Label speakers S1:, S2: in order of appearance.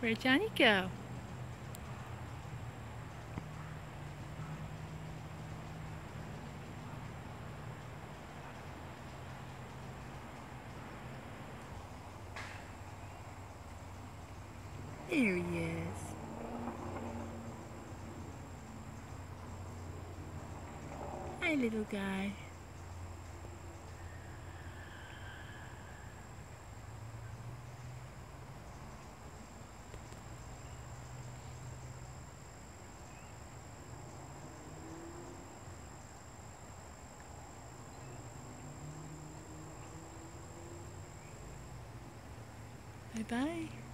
S1: Where'd Johnny go? There he is. Hi, little guy. Bye-bye.